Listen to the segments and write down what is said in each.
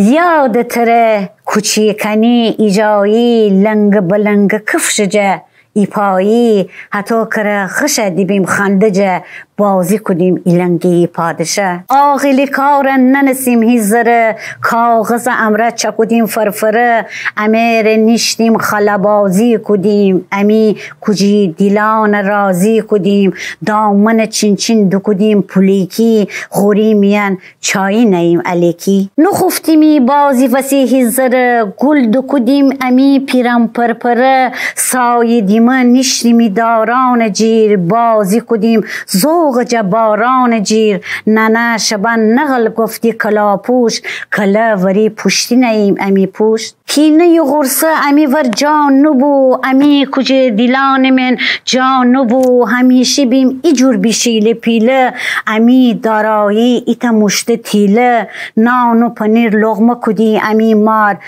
یاد تره کوچیکنی ایجایی لنگ بلنگ کفشجه ایپایی حتی کره خش دیبیم خندجه بازی کدیم ایلنگی پادشه آغیلی کار ننسیم هیزره کاغذ امره چکودیم فرفره. امیر نیشتیم خلبازی کدیم. امی کجی دیلان رازی کدیم. دامن چین چین دو کدیم پولیکی. خوری میان چای نیم علیکی. نخفتیمی بازی وسی هیزره گل دو کدیم امی پیرم پرپره. سای دیمه نیشتیمی داران جیر. بازی کدیم زو فوق جباران جیر. ننه شبن نغل گفتی کلا پوش. کلا وری پشتی نیم امی پوش. کینه ی غرسه امی ور جان نبو امی کجه دیلان من جان نبو همیشه بیم ای جور بیشیله پیله. امی دارایی ایتا مشت تیله. نان و پنیر لغمه کدی امی مار.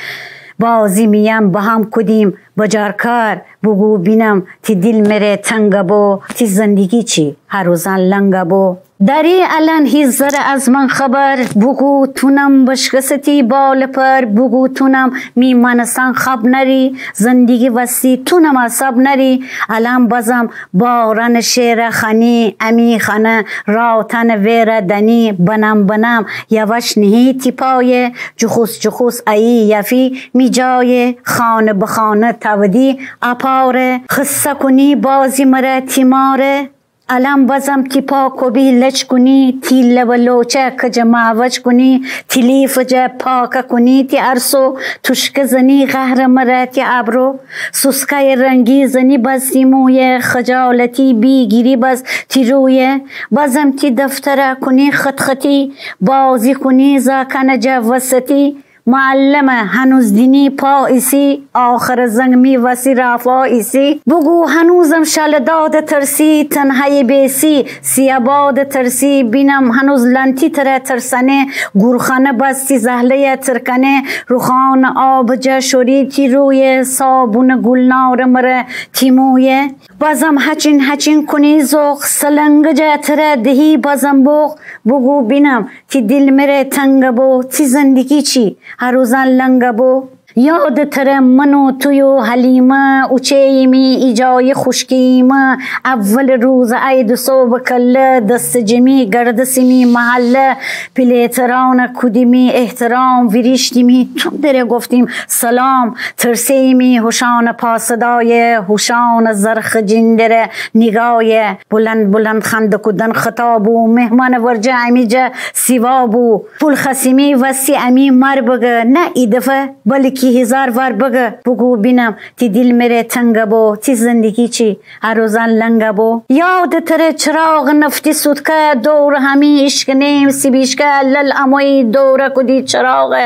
بازی میم با هم کدیم بجارکار بگو بینم تی دل مره تنگ بو. تی زندگی چی؟ هر روزان لنگ بو. داری الان هیزر از من خبر بگو تونم بشکستی بال پر بگو تونم میمانسان خب نری زندگی وسی تونم اصاب نری. الان بازم باران شیر خانی امی خانه راوتن ویر دنی. بنم بنم یوش نهی تی پای جخوس جخوس ای یفی می جای. خانه بخانه تودی اپاره خصه کنی بازی مره تیماره. الان بازم تی کوبی لچ کنی؟ تی لوچه کج ماوچ کنی؟ تی لیف جه پاک کنی؟ تی ارسو تشک زنی غهر مره؟ تی ابرو سوسکای رنگی زنی تی موی خجالتی بیگیری بس؟ تی روی بازم تی دفتره کنی؟ خط خطی بازی کنی؟ زاکن جه وسطی معلمه هنوز دینی پایسی آخر زنگ می وسی رفایسی بگو هنوزم شل داد ترسی تنهای بیسی. سیاباد ترسی بینم هنوز لنتی تره ترسنه. گورخانه بستی زهله ترکنه. روخان آب جشوری تی روی صابون گلنار مره تیمویه بازم هچین هچین کنی زوخ سلنگ جتره دهی بازم بوخ بگو بینم تی دل مره تنگ بو تی زندگی چی؟ هر روزان لنگ بو یاد تره من و توی و حلیمه اوچه می ایجای خشکیمه. اول روز عید صبح کله دست جمی گرد سمی محله. پلیتران کدیمی احترام ویریشتیمی. تو دره گفتیم سلام. ترسیمی هوشان پاسدای هوشان زرخ جندره نگای. بلند بلند خند کدن خطابو مهمان ورجه امی جه سیوابو پول خسیمی وسی امی مر بگه نه ای دفعه بلکی هزار وار بگه. بگو بینم تی دل میره تنگ بو. تی زندگی چی؟ هر روزان لنگ بو. یاد تره چراغ نفتی سودکه دور همی عشق نیم سیبیشکه لل اموی دور کدی چراغ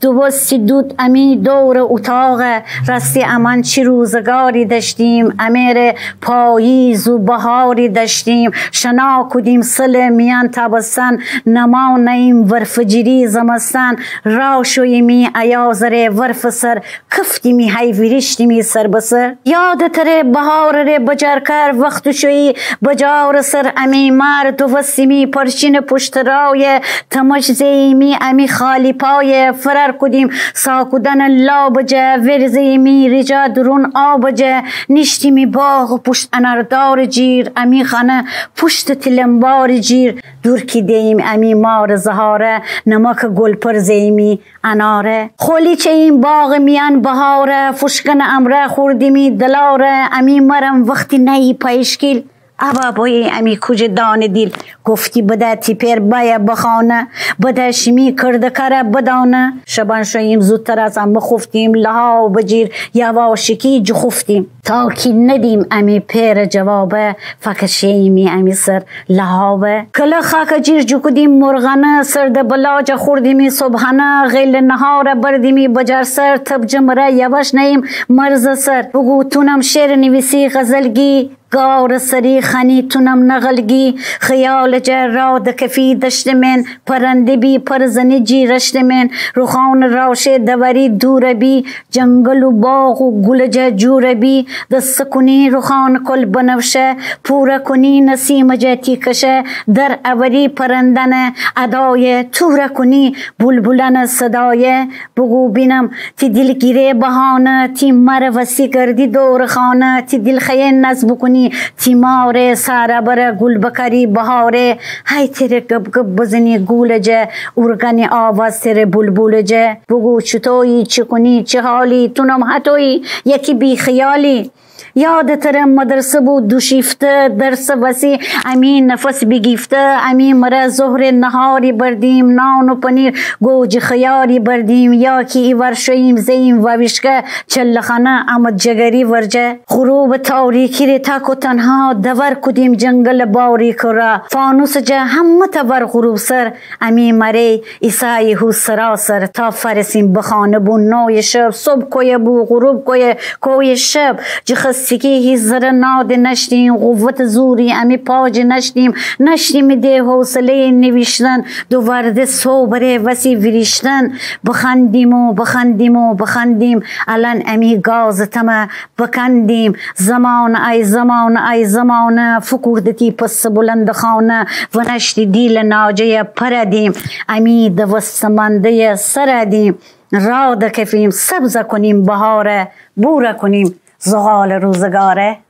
دو بستی دود امی دور اتاق رستی امان چی روزگاری داشتیم؟ امیر پاییز و بهاری داشتیم. شنا کدیم سل میان تابستان. نما نیم ورفجری زمستان. راشویمی ایازره ورف سر کفتی های ویرشتی می سر بسر یاد تره بهار ره بجار کر وقت شوی بجار سر امی تو وسیمی پرچین پشت رای. تمش زیمی امی خالی پای فرر کدیم ساکودن لا بجه ورزیمی رجا درون آبجه. نشتی می باغ پشت اناردار جیر. امی خانه پشت تلمبار جیر. دور کی دیم امی مار زهاره نمک گل پر زیمی اناره. خولی چه این باغ میان بهار فشکن امره خوردمی دلار امی مرم وقتی نهی پایشکیل ابا بای امی کج دان دیل. گفتی بده تیپر بایا بخانه بده شمی کرده کره بدانه. شبان شویم زودتر از هم بخفتیم لها و بجیر یواشکی جخفتیم تا کی ندیم امی پیر جوابه فکشیمی امی سر لهاوه کله خاک جیر جو کدیم مرغانه سرد بلاج خوردیمی صبحانه. غیل نهار بردیمی بجر سر تب جمره یواش نیم مرز سر. بگو تونم شعر نویسی غزلگی. گار سری خنی تونم نغلگی خیال جه کفی دشت من پرنده بی پرزنی جی رشت من. روخان راش دوری دور بی جنگل و باغ و گل جور بی. دست کنی روخان کل بنفشه پورا کنی نسیم جه کشه در اوری پرندن ادای تورا کنی بلبلن صدای بگو بینم. تی دلگیره بهانه تی مر وسی کردی دور خانه. تی دل خیه نز بکنی تی ماره سارا بر گل بکری بهاره. های تیره گب گب بزنی گول جه ارگنی آواز تیره بلبل جه بگو چطوری چی کنی چه حالی تونم حتوی یکی بی خیالی یادتره مدرسه بود دو شیفته درس وسی امین نفس بگیفته. امین مره ظهر نهاری بردیم. نان و پنیر گوج خیاری بردیم. یا کی ای ورشویم زیم و ویشکه چلخانه امد جگری ورجه. غروب تاریکی ری تک و تنها دور کدیم جنگل باریک را فانوس جه همه تور غروب سر. امین مره ایسای هو سراسر تا فرسیم بخانه بون نوی شب. صبح کوی بو غروب کوی کوی شب. جخص سکی زر ناد نشتیم قوت زوری امی پاج نشتیم. نشتیم ده حوصله نوشتن دو ورد صبره وسی وریشتن. بخندیم و بخندیم و بخندیم الان امی گاز تمه بکندیم. زمان ای زمان ای زمان فکردتی پس بلند خانه. و نشتی دیل ناجه پردیم امی دوستمنده سردیم. را کفیم سبز کنیم بهاره بوره کنیم. زغال روزگاره.